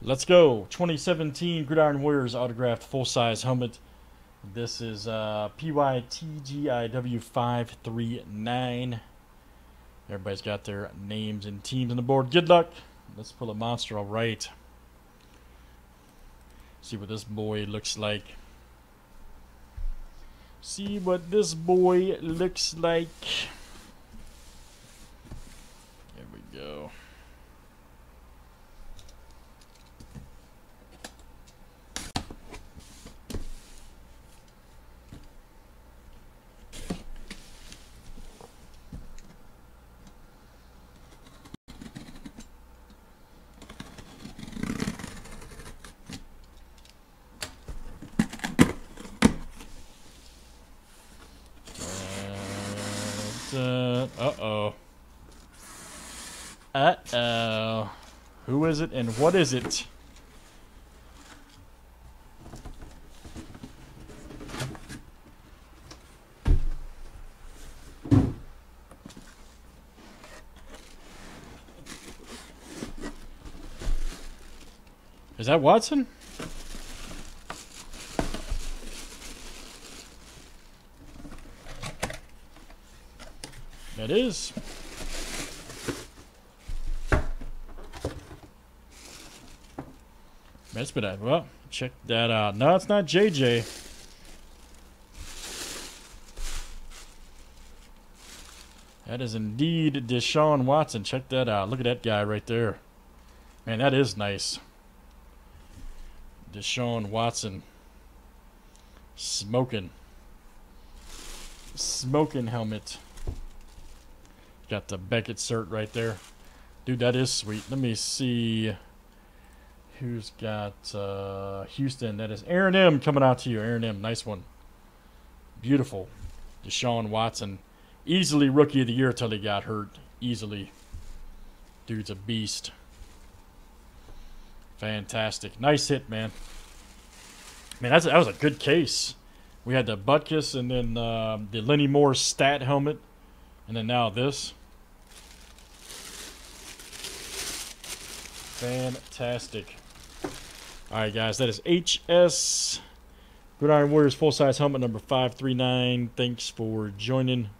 Let's go. 2017 Gridiron Warriors autographed full size helmet. This is uh, PYTGIW 539. Everybody's got their names and teams on the board. Good luck. Let's pull a monster all right. See what this boy looks like. See what this boy looks like. There we go. Uh oh. Uh oh. Who is it and what is it? Is that Watson? That is. A, well, check that out. No, it's not JJ. That is indeed Deshaun Watson. Check that out. Look at that guy right there. Man, that is nice. Deshaun Watson. Smoking. Smoking helmet. Got the Beckett cert right there. Dude, that is sweet. Let me see who's got uh, Houston. That is Aaron M coming out to you. Aaron M, nice one. Beautiful. Deshaun Watson. Easily rookie of the year until he got hurt. Easily. Dude's a beast. Fantastic. Nice hit, man. Man, that's, that was a good case. We had the Butkus and then uh, the Lenny Moore stat helmet. And then now this. Fantastic. All right, guys, that is HS Gridiron Warriors full size helmet number 539. Thanks for joining.